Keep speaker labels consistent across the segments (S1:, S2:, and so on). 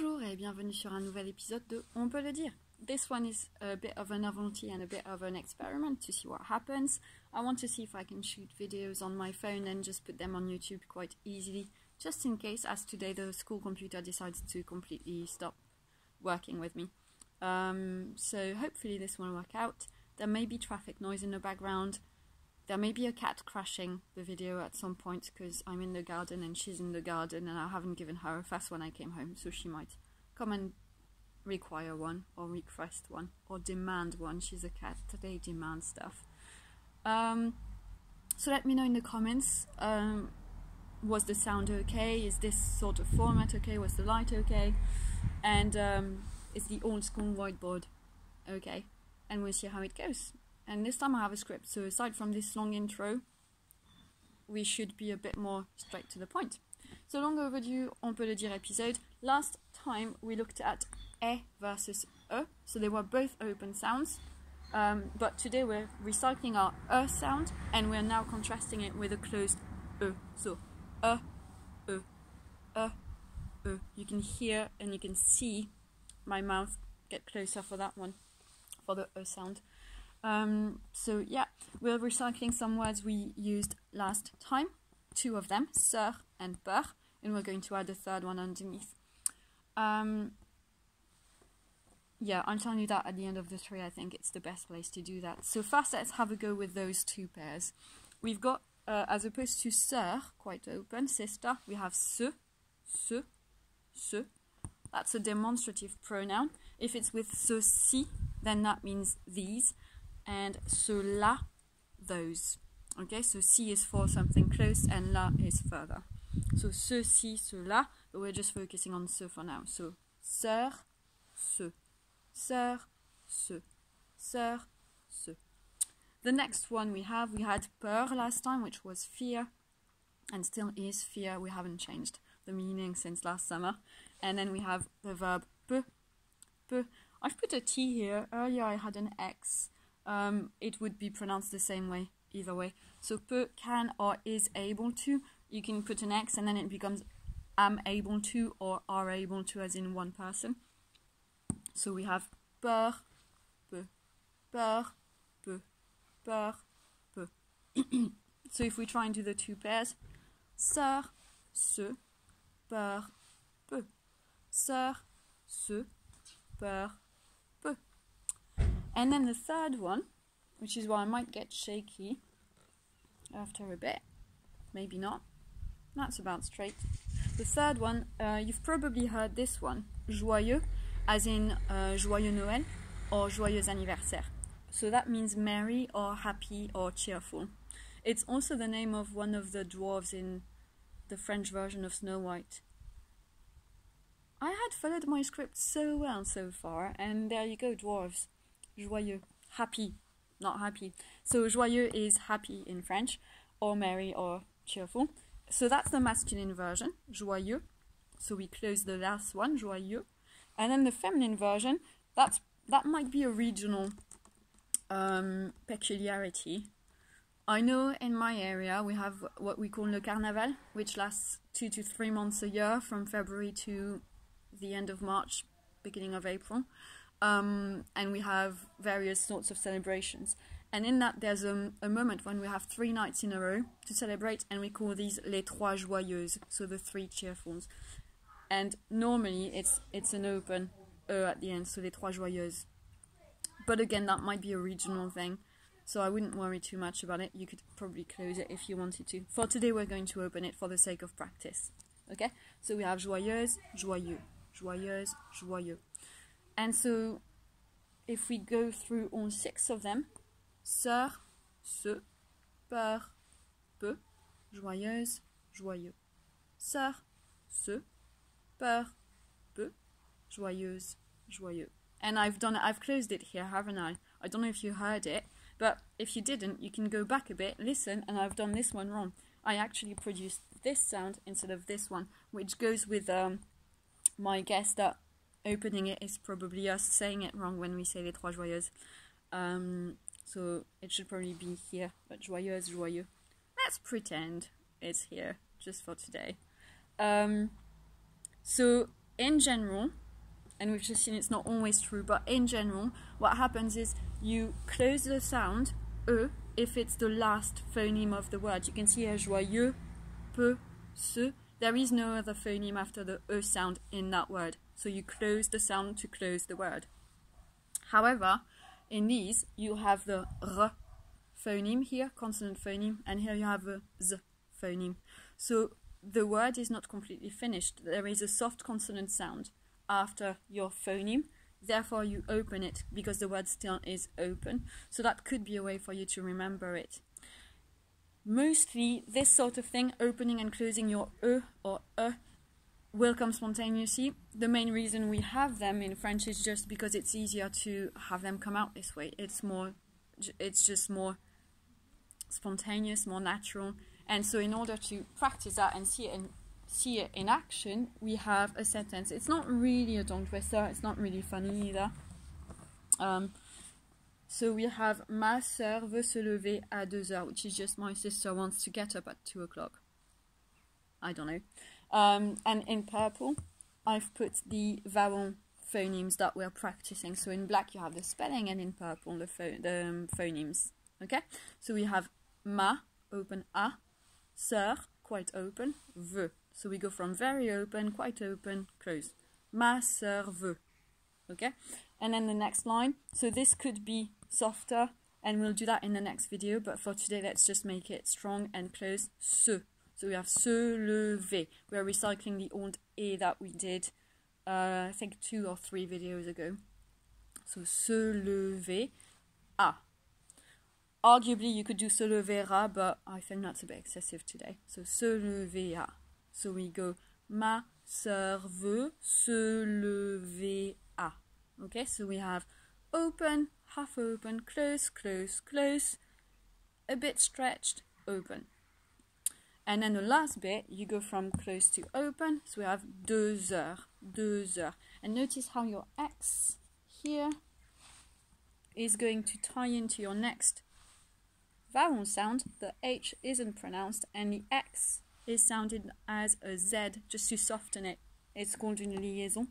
S1: Bonjour et bienvenue sur un nouvel épisode de On peut le dire. This one is a bit of an novelty and a bit of an experiment to see what happens. I want to see if I can shoot videos on my phone and just put them on YouTube quite easily, just in case, as today the school computer decides to completely stop working with me. Um, so hopefully this will work out. There may be traffic noise in the background. There may be a cat crashing the video at some point because I'm in the garden and she's in the garden and I haven't given her a fuss when I came home, so she might come and require one or request one or demand one. She's a cat, they demand stuff. Um, so let me know in the comments. Um, was the sound okay? Is this sort of format okay? Was the light okay? And um, is the old school whiteboard okay? And we'll see how it goes. And this time I have a script, so aside from this long intro, we should be a bit more straight to the point. So long overdue, on peut le dire episode. Last time we looked at E versus E, so they were both open sounds. Um, but today we're recycling our E sound and we're now contrasting it with a closed E. So E, E, E, E. You can hear and you can see my mouth get closer for that one, for the E sound. Um, so yeah, we're recycling some words we used last time, two of them, sœur and peur, and we're going to add a third one underneath. Um, yeah, I'm telling you that at the end of the three, I think it's the best place to do that. So first, let's have a go with those two pairs. We've got, uh, as opposed to sœur, quite open, sister, we have ce, ce, ce. That's a demonstrative pronoun. If it's with ceci, then that means these and cela, those. Okay, so C is for something close and la is further. So ceci, cela, we're just focusing on ce for now. So sœur, ce, sœur, ce, sœur, ce. The next one we have, we had peur last time, which was fear, and still is fear. We haven't changed the meaning since last summer. And then we have the verb peu, peu. I've put a T here. Earlier I had an X um, it would be pronounced the same way either way. So peut, can, or is able to. You can put an X and then it becomes am able to or are able to as in one person. So we have peur, peu, peur, peu, peur, peu. so if we try and do the two pairs, sœur, ce, peur, peu. Sœur, ce, peur, and then the third one, which is why I might get shaky after a bit, maybe not. That's about straight. The third one, uh, you've probably heard this one, joyeux, as in uh, joyeux Noël or joyeux anniversaire. So that means merry or happy or cheerful. It's also the name of one of the dwarves in the French version of Snow White. I had followed my script so well so far, and there you go, dwarves joyeux, happy, not happy. So joyeux is happy in French, or merry or cheerful. So that's the masculine version, joyeux. So we close the last one, joyeux. And then the feminine version, that's that might be a regional um, peculiarity. I know in my area we have what we call le carnaval, which lasts two to three months a year from February to the end of March, beginning of April um, and we have various sorts of celebrations. And in that, there's a, a, moment when we have three nights in a row to celebrate, and we call these les trois joyeuses, so the three cheerfuls. And normally, it's it's an open e at the end, so les trois joyeuses. But again, that might be a regional thing, so I wouldn't worry too much about it. You could probably close it if you wanted to. For today, we're going to open it for the sake of practice. Okay, so we have joyeuse, joyeux, joyeuse, joyeux. And so if we go through all six of them, sœur, ce, peur, peu, joyeuse, joyeux. Sœur, ce, peur, peu, joyeuse, joyeux. And I've done it, I've closed it here, haven't I? I don't know if you heard it, but if you didn't, you can go back a bit, listen, and I've done this one wrong. I actually produced this sound instead of this one, which goes with um, my guess that opening it is probably us saying it wrong when we say les trois joyeuses. Um, so it should probably be here, but joyeuse, joyeux. Let's pretend it's here just for today. Um, so in general, and we've just seen it's not always true, but in general, what happens is you close the sound e if it's the last phoneme of the word. You can see here joyeux, peu, ce. There is no other phoneme after the e sound in that word. So you close the sound to close the word. However, in these, you have the r phoneme here, consonant phoneme, and here you have a z phoneme. So the word is not completely finished. There is a soft consonant sound after your phoneme. Therefore, you open it because the word still is open. So that could be a way for you to remember it. Mostly, this sort of thing, opening and closing your e or e, will come spontaneously. The main reason we have them in French is just because it's easier to have them come out this way. It's more, it's just more spontaneous, more natural. And so, in order to practice that and see it in, see it in action, we have a sentence. It's not really a tongue twister. It's not really funny either. Um, so we have ma sœur veut se lever à deux heures, which is just my sister wants to get up at two o'clock. I don't know. Um, and in purple, I've put the vowel phonemes that we're practicing. So in black you have the spelling, and in purple the, pho- the um, phonemes. Okay. So we have ma open a, sœur quite open, veut. So we go from very open, quite open, close. Ma sœur veut. Okay. And then the next line. So this could be softer and we'll do that in the next video but for today let's just make it strong and close se so we have se lever we're recycling the old e that we did uh, I think two or three videos ago. So se lever a arguably you could do se levera but I think that's a bit excessive today. So se lever a so we go ma sœur veut se lever a okay so we have open half open, close, close, close, a bit stretched, open. And then the last bit, you go from close to open, so we have deux heures, deux heures. And notice how your X here is going to tie into your next vowel sound. The H isn't pronounced, and the X is sounded as a Z just to soften it. It's called une liaison.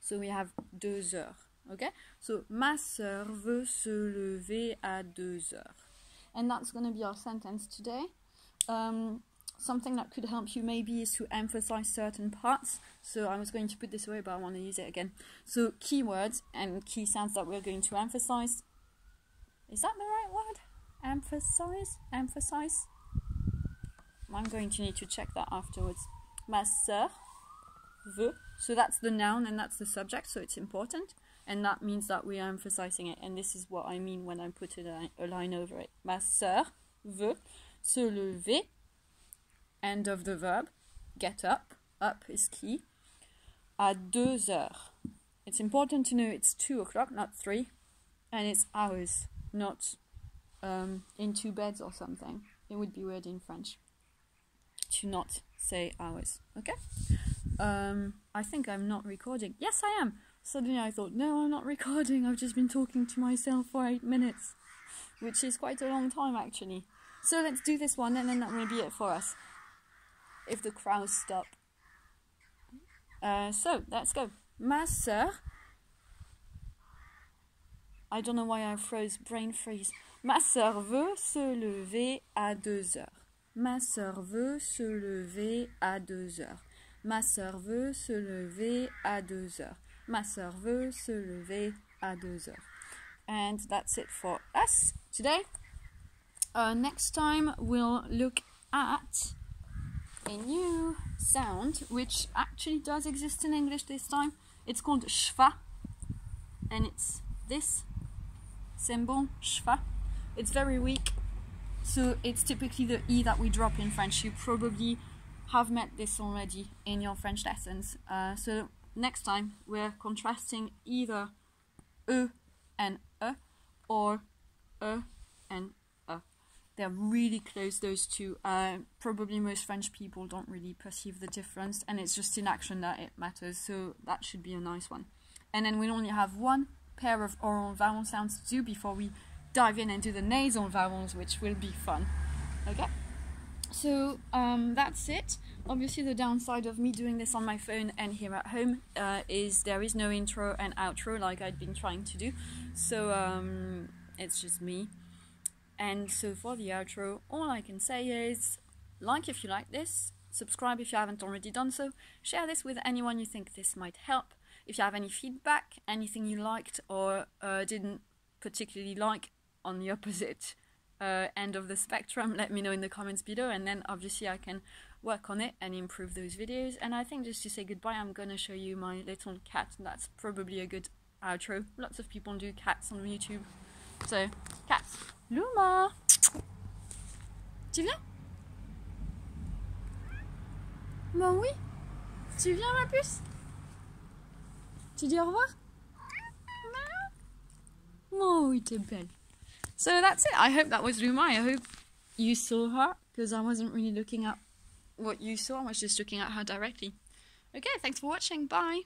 S1: So we have deux heures. Okay? So, ma soeur veut se lever à deux heures. And that's going to be our sentence today. Um, something that could help you maybe is to emphasize certain parts. So I was going to put this away, but I want to use it again. So keywords and key sounds that we're going to emphasize. Is that the right word? Emphasize? Emphasize? I'm going to need to check that afterwards. Ma sœur veut. So that's the noun and that's the subject, so it's important and that means that we are emphasizing it. And this is what I mean when I put a, a line over it. Ma sœur veut se lever. End of the verb. Get up. Up is key. À deux heures. It's important to know it's two o'clock, not three, and it's hours, not um, in two beds or something. It would be weird in French to not say hours. Okay. Um, I think I'm not recording. Yes, I am. Suddenly I thought, no, I'm not recording, I've just been talking to myself for eight minutes, which is quite a long time actually. So let's do this one and then that may be it for us, if the crowds stop. Uh, so, let's go. Ma soeur. I don't know why I froze, brain freeze. Ma soeur veut se lever à deux heures. Ma soeur veut se lever à deux heures. Ma soeur veut se lever à deux heures. Ma soeur veut se lever à deux heures. And that's it for us today. Uh, next time we'll look at a new sound which actually does exist in English this time. It's called schwa and it's this symbol schwa. It's very weak, so it's typically the E that we drop in French. You probably have met this already in your French lessons. Uh, so next time we're contrasting either E and E or E and. They're really close, those two. Uh, probably most French people don't really perceive the difference, and it's just in action that it matters, so that should be a nice one. And then we only have one pair of oral vowel sounds to do before we dive in and do the nasal vowels, which will be fun. Okay? So um, that's it. obviously the downside of me doing this on my phone and here at home uh, is there is no intro and outro like I'd been trying to do. So um, it's just me. And so for the outro, all I can say is like if you like this, subscribe if you haven't already done so, share this with anyone you think this might help. If you have any feedback, anything you liked or uh, didn't particularly like on the opposite uh, end of the spectrum, let me know in the comments below, and then obviously I can work on it and improve those videos. And I think just to say goodbye, I'm gonna show you my little cat. That's probably a good outro. Lots of people do cats on YouTube. So, cats. Luma Tu viens Bon oui Tu viens ma puce Tu dis au revoir Oh oui, t'es belle. So that's it. I hope that was Luma. I hope you saw her because I wasn't really looking at what you saw. I was just looking at her directly. Okay, thanks for watching. Bye.